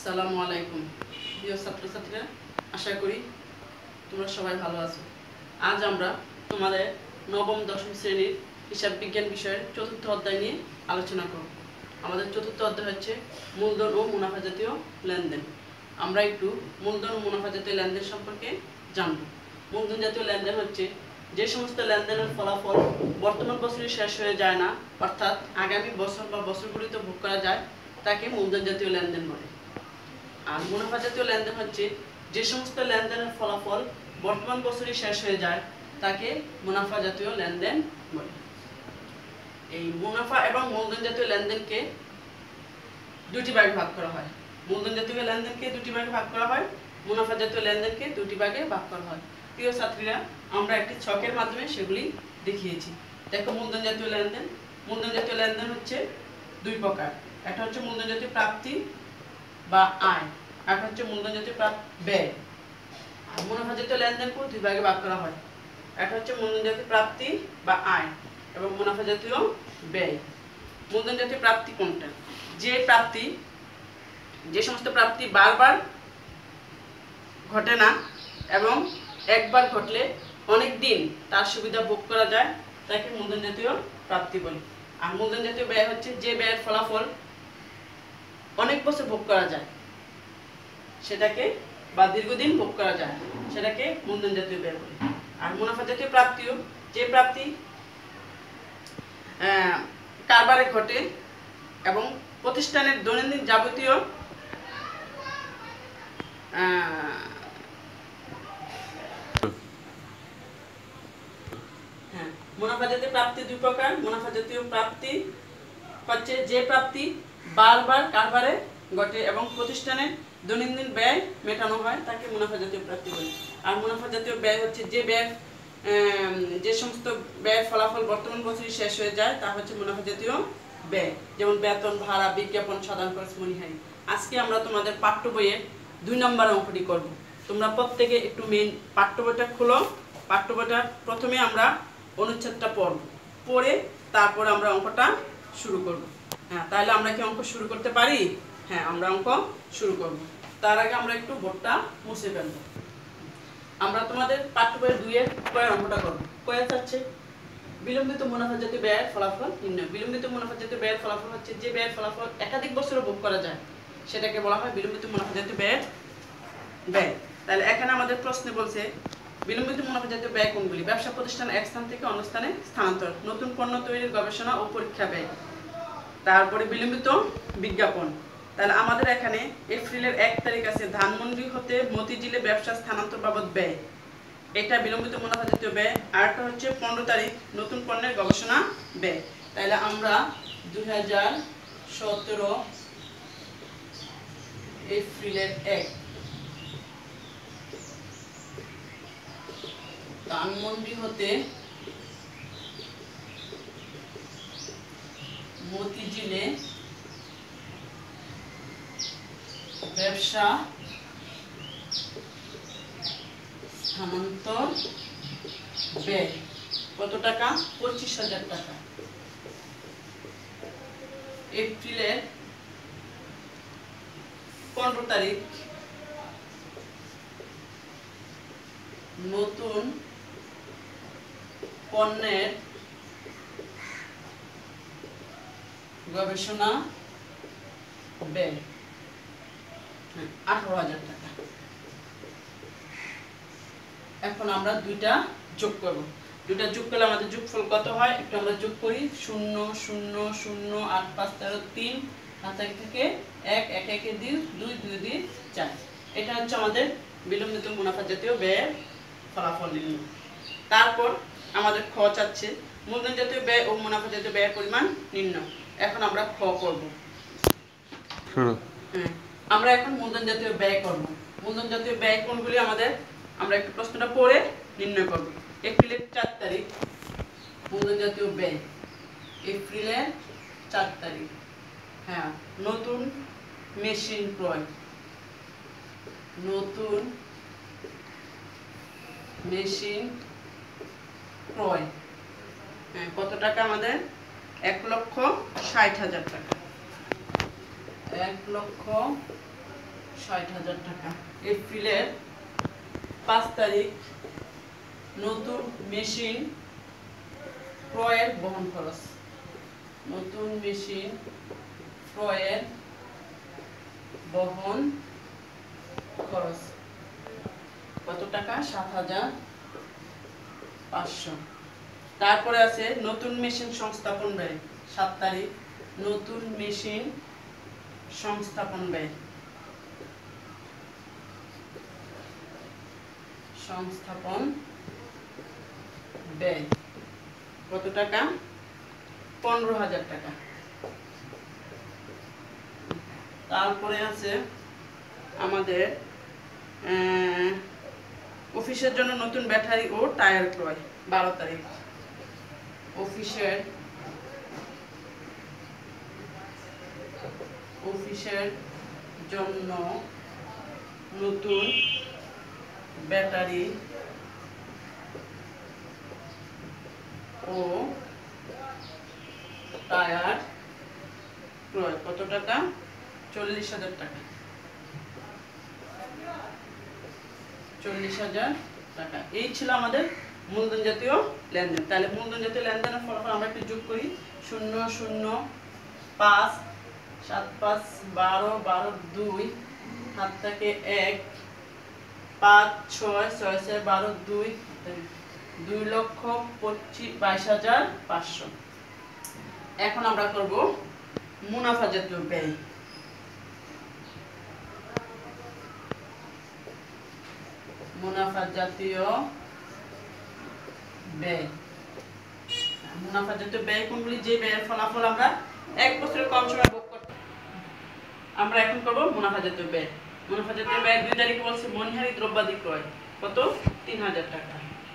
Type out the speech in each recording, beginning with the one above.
আসসালামু আলাইকুম। প্রিয় ছাত্রছাত্রীরা, আশা করি তোমরা সবাই ভালো আছো। আজ আমরা তোমাদের নবম, দশম শ্রেণির হিসাব বিজ্ঞান বিষয়ের চতুর্থ অধ্যায় নিয়ে আলোচনা করব। আমাদের চতুর্থ অধ্যায় হচ্ছে মূলধন ও মুনাফা জাতীয় লেনদেন। আমরা একটু মূলধন ও মুনাফা জাতীয় লেনদেন সম্পর্কে জানব। মূলধন জাতীয় লেনদেন হচ্ছে যে সমস্ত লেনদেনের ফলাফল বর্তমান বছরে শেষ হয়ে যায় না, অর্থাৎ আগামী বছর বা বছরগুলিতে ভোগ করা যায়, তাকে মূলধন জাতীয় লেনদেন বলে। আর মুনাফা জাতীয় লেনদেন হচ্ছে যে সমস্ত লেনদেনের ফলাফল বর্তমান বছরই শেষ হয়ে যায়, তাকে মুনাফা জাতীয় লেনদেন বলে। এই মুনাফা এবং মূলধন জাতীয় লেনদেনকে দুটি ভাগে ভাগ করা হয়। মূলধন জাতীয় লেনদেনকে দুটি ভাগে ভাগ করা হয়, মুনাফা জাতীয় লেনদেনকে দুটি ভাগে ভাগ করা হয়। প্রিয় ছাত্রীরা, আমরা একটি ছকের মাধ্যমে সেগুলি দেখিয়েছি। দেখো মূলধন জাতীয় লেনদেন। মূলধন জাতীয় লেনদেন হচ্ছে দুই প্রকার। একটা হচ্ছে মূলধন জাতীয় প্রাপ্তি বা আয় একটা হচ্ছে মূলধন জাতীয় ব্যয়। আর মুনাফা জাতীয় লেনদেনকেও দুই ভাগে ভাগ করা হয়। একটা হচ্ছে মূলধন জাতীয় প্রাপ্তি বা আয় এবং মুনাফা জাতীয় ব্যয়। মূলধন জাতীয় প্রাপ্তি কোনটা? যে প্রাপ্তি, যে সমস্ত প্রাপ্তি বারবার ঘটে না এবং একবার ঘটলে অনেক দিন তার সুবিধা ভোগ করা যায়, তাকে মূলধন জাতীয় প্রাপ্তি বলে। আর মূলধন জাতীয় ব্যয় হচ্ছে যে ব্যয়ের ফলাফল অনেক বছর ভোগ করা যায়। সেটাকে বা দীর্ঘদিন ভোগ করা যায়। সেটাকে মূলধন জাতীয় ব্যয় বলে। আর মুনাফা জাতীয় প্রাপ্তিও, যে প্রাপ্তি কারবারে ঘটে এবং প্রতিষ্ঠানের দৈনন্দিন যাবতীয় হ্যাঁ মুনাফা জাতীয় প্রাপ্তি দুই প্রকার। মুনাফা জাতীয় প্রাপ্তি হচ্ছে যে প্রাপ্তি বারবার কারবারে ঘটে এবং প্রতিষ্ঠানের দৈনন্দিন ব্যয় মেটানো হয়, তাকে মুনাফা জাতীয় প্রাপ্তি বলে। আর মুনাফা জাতীয় ব্যয় হচ্ছে যে ব্যয় যে সমস্ত ব্যয়ের ফলাফল বর্তমান বছরই শেষ হয়ে যায়, তা হচ্ছে মুনাফা জাতীয় ব্যয়। যেমন বেতন, ভাড়া, বিজ্ঞাপন, সাধারণ খরচ, মনিহারি। আজকে আমরা তোমাদের পাঠ্য বইয়ে দুই নম্বর অঙ্কটি করব। তোমরা প্রত্যেকে একটু মেন পাঠ্য বইটা খোলো। পাঠ্য বইটা প্রথমে আমরা অনুচ্ছেদটা পড়ব। পড়ে তারপর আমরা অঙ্কটা শুরু করব। হ্যাঁ তাহলে আমরা কি অঙ্ক শুরু করতে পারি? হ্যাঁ আমরা অঙ্ক শুরু করব। তার আগে আমরা একটু বোর্ডটা মুছে ফেলব। আমরা তোমাদের পাঠ্য বইয়ের দুইয়ের কয়ের অঙ্কটা করব। কয়ে যাচ্ছে, বিলম্বিত মুনাফা জাতীয় ব্যয়ের ফলাফল নির্ণয়। বিলম্বিত মুনাফা জাতীয় ব্যয়ের ফলাফল হচ্ছে যে ব্যয়ের ফলাফল একাধিক বছরে ভোগ করা যায়, সেটাকে বলা হয় বিলম্বিত মুনাফা জাতীয় ব্যয়ের ব্যয়। তাহলে এখানে আমাদের প্রশ্নে বলছে, বিলম্বিত মুনাফা জাতীয় ব্যয় কোনগুলি? ব্যবসা প্রতিষ্ঠান এক স্থান থেকে অন্য স্থানে স্থানান্তর, নতুন পণ্য তৈরির গবেষণা ও পরীক্ষা ব্যয়। তারপরে বিলম্বিত বিজ্ঞাপন। তাহলে আমাদের এখানে এপ্রিলের এক তারিখ আছে, ধানমন্ডি হতে মতিঝিলে ব্যবসা স্থানান্তর বাবদ ব্যয়। এটা বিলম্বিত মুনাফা জাতীয় ব্যয় আরেকটা হচ্ছে পনেরো তারিখ, নতুন পণ্যের গবেষণা ব্যয়। তাহলে আমরা দুই হাজার সতেরো এপ্রিলের এক। ধানমন্ডি হতে মতিঝিলে ব্যবসা স্থানান্তর ব্যয়। কত টাকা? পঁচিশ হাজার টাকা। এপ্রিলের পনেরো তারিখ। নতুন পণ্যের গবেষণা ব্যয়। আঠারো হাজার টাকা। এখন আমরা দুইটা যোগ করব। দুইটা যোগ করলে আমাদের যোগফল কত হয়? একটু আমরা যোগ করি। শূন্য শূন্য শূন্য আট পাঁচ তেরো তিন থেকে এক এক একে দুই দুই দুই দুই চার। এটা হচ্ছে আমাদের বিলম্বিত মুনাফা জাতীয় ব্যয়ের ফলাফল নির্ণয়। তারপর আমাদের খ চাচ্ছে মূলধন জাতীয় ব্যয় ও মুনাফা জাতীয় ব্যয়ের পরিমাণ নির্ণয়। এখন আমরা খ করব। শুরু হ্যাঁ, আমরা এখন মূলধন জাতীয় ব্যয় করব। মূলধন জাতীয় ব্যয় কোনগুলি আমাদের, আমরা একটু প্রশ্নটা পড়ে নির্ণয় করব। এপ্রিলের চার তারিখ, মূলধন জাতীয় ব্যয়। এপ্রিলের চার তারিখ হ্যাঁ নতুন মেশিন ক্রয়। নতুন মেশিন ক্রয়। হ্যাঁ কত টাকা আমাদের? এক লক্ষ ষাট হাজার টাকা। এপ্রিলের পাঁচ তারিখ নতুন মেশিন ক্রয়ের বহন খরচ। নতুন মেশিন ক্রয়ের বহন খরচ। কত টাকা? সাত হাজার পাঁচশো। তারপরে আছে নতুন মেশিন সংস্থাপন ব্যয়। সাত তারিখ নতুন মেশিন সংস্থাপন ব্যয়। সংস্থাপন ব্যয়। কত টাকা? পনেরো হাজার টাকা। তারপরে আছে আমাদের অফিসের জন্য নতুন ব্যাটারি ও টায়ার ক্রয়, বারো তারিখ। অফিসের অফিসের জন্য নতুন ব্যাটারি ও টায়ার ক্রয়। কত টাকা? চল্লিশ হাজার টাকা। চল্লিশ হাজার টাকা। এই ছিল আমাদের মূলধন জাতীয় লেনদেন। তাহলে মূলধন জাতীয় লেনদেনের ফলাফল আমরা একটু যোগ করি। শূন্য শূন্য পাঁচ সাত পাঁচ বারো বারো দুই হাত থেকে এক, পাঁচ ছয় ছয় ছয় বারো দুই দুই লক্ষ পঁচিশ বাইশ হাজার পাঁচশো। এখন আমরা করব মুনাফা জাতীয় ব্যয়। মুনাফা জাতীয় ব্যয়। মুনাফা জাতীয় ব্যয় কোনগুলি? যে ব্যয়ের ফলাফল আমরা এক বছরের কম সময় আমরা এখন করব মুনাফা জাতীয় ব্যয়। মুনাফা জাতীয় ব্যয় দুই তারিখে বলছে মনিহারি দ্রব্যাদি ক্রয়। কত? তিন হাজার টাকা।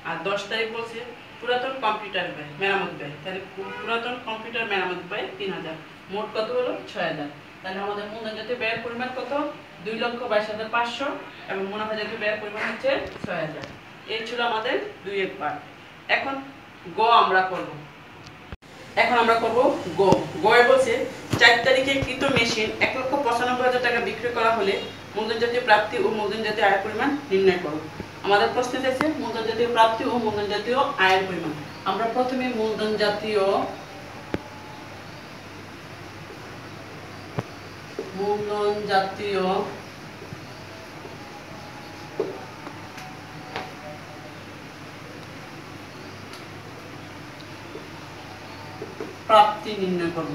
আর দশ তারিখ বলছে পুরাতন কম্পিউটার ব্যয়, মেরামত ব্যয়। তাহলে পুরাতন কম্পিউটার মেরামত ব্যয় তিন হাজার। মোট কত হলো? ছয় হাজার। তাহলে আমাদের মূলধন জাতীয় ব্যয়ের পরিমাণ কত? দুই লক্ষ বাইশ হাজার পাঁচশো এবং মুনাফা জাতীয় ব্যয়ের পরিমাণ হচ্ছে ছয় হাজার। এই ছিল আমাদের দুই এক পার্ট এখন গ আমরা করব। এখন আমরা করব গো। গয়ে বলছে চার তারিখে কৃত মেশিন, এক লক্ষ পঁচানব্বই হাজার টাকা বিক্রি করা হলে মূলধন জাতীয় প্রাপ্তি ও মূলধন জাতীয় আয়ের পরিমাণ নির্ণয় করো। আমাদের প্রশ্ন এসেছে, মূলধন জাতীয় প্রাপ্তি ও মূলধন জাতীয় আয়ের পরিমাণ। আমরা প্রথমে মূলধন জাতীয় মূলধন জাতীয় প্রাপ্তি নির্ণয় করব।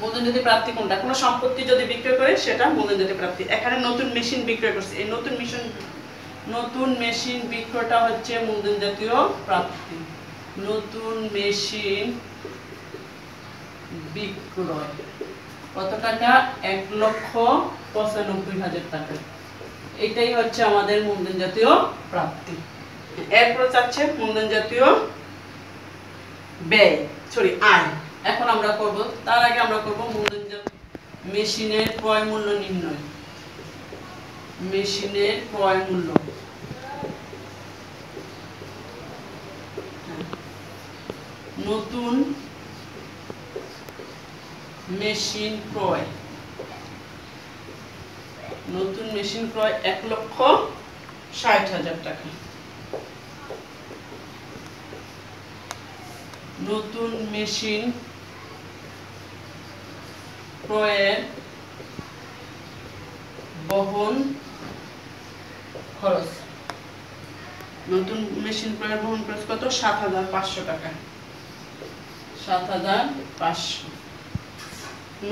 মূলধন প্রাপ্তি কোনটা? কোনো সম্পত্তি যদি বিক্রয় করে, সেটা মূলধন প্রাপ্তি। এখানে নতুন মেশিন বিক্রয় করছে। এই নতুন মেশিন নতুন মেশিন বিক্রয়টা হচ্ছে মূলধন জাতীয় প্রাপ্তি। নতুন মেশিন বিক্রয়। কত টাকা? এক লক্ষ পঁচানব্বই হাজার টাকা। এটাই হচ্ছে আমাদের মূলধন জাতীয় প্রাপ্তি। এরপরে চাচ্ছে মূলধন জাতীয় ব্যয়, সরি, আয়। এখন আমরা করব, তার আগে আমরা করব মূলধন মেশিনের ক্রয় মূল্য নির্ণয়। মেশিনের ক্রয় মূল্য। হ্যাঁ। নতুন মেশিন ক্রয়। নতুন মেশিন ক্রয় এক লক্ষ ষাট হাজার টাকা। নতুন মেশিন ক্রয়ের বহন খরচ। নতুন মেশিন ক্রয়ের বহন খরচ কত? সাত হাজার পাঁচশো টাকা। সাত হাজার পাঁচশো।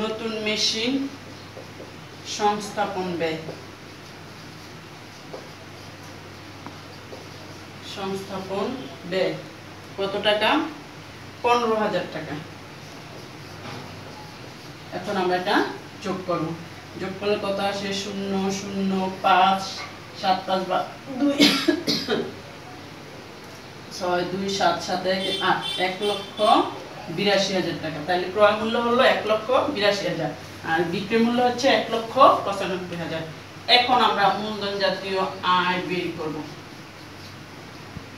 নতুন মেশিন সংস্থাপন ব্যয়। সংস্থাপন ব্যয় কত টাকা? পনেরো হাজার টাকা। এখন আমরা এটা যোগ করব। যোগ করলে কত আসে? শূন্য শূন্য, পাঁচ, সাত, পাঁচ, বা দুই। ছয়, দুই, সাত সাত, এক, আট। এক লক্ষ বিরাশি হাজার টাকা। তাহলে ক্রয় মূল্য হলো এক লক্ষ বিরাশি হাজার। আর বিক্রয় মূল্য হচ্ছে এক লক্ষ পঁচানব্বই হাজার। এখন আমরা মূলধন জাতীয় আয় বের করব।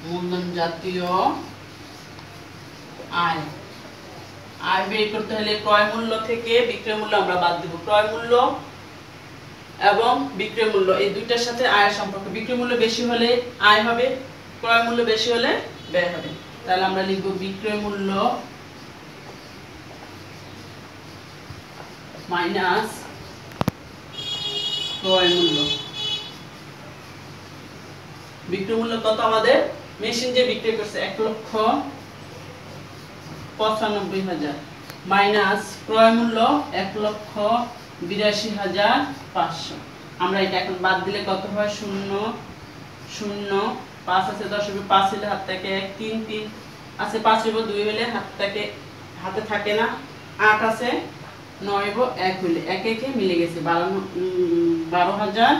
মূলধন জাতীয় আয়। আয় বের করতে হলে ক্রয় মূল্য থেকে বিক্রয় মূল্য আমরা বাদ দেব। ক্রয় মূল্য এবং বিক্রয় মূল্য, এই দুইটার সাথে আয়ের সম্পর্ক। বিক্রয় মূল্য বেশি হলে আয় হবে, ক্রয় মূল্য বেশি হলে ব্যয় হবে। তাহলে আমরা লিখব বিক্রয় মূল্য মাইনাস ক্রয় মূল্য। বিক্রয় মূল্য কত আমাদের? মেশিন যে বিক্রি করছে এক লক্ষ পঁচানব্বই হাজার। মাইনাস ক্রয় মূল্য এক লক্ষ বিরাশি হাজার পাঁচশো। আমরা এটা এখন বাদ দিলে কত হয়? শূন্য শূন্য, পাঁচ আছে দশ হবে, পাঁচ হলে হাত থেকে এক, তিন তিন। আছে পাঁচ হইব, দুই হলে হাত থেকে, হাতে থাকে না। আট আছে, নয় এক হইলে। এক একে মিলে গেছে বারো বারো হাজার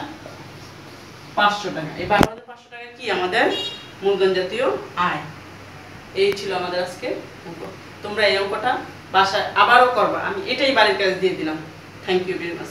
পাঁচশো টাকা। এই বারো হাজার পাঁচশো টাকা কি আমাদের মূলধন জাতীয় আয়? এই ছিল আমাদের আজকে তোমরা এই অঙ্কটা বাসায় আবারও করবা। আমি এটাই বাড়ির কাজ দিয়ে দিলাম। Thank you very much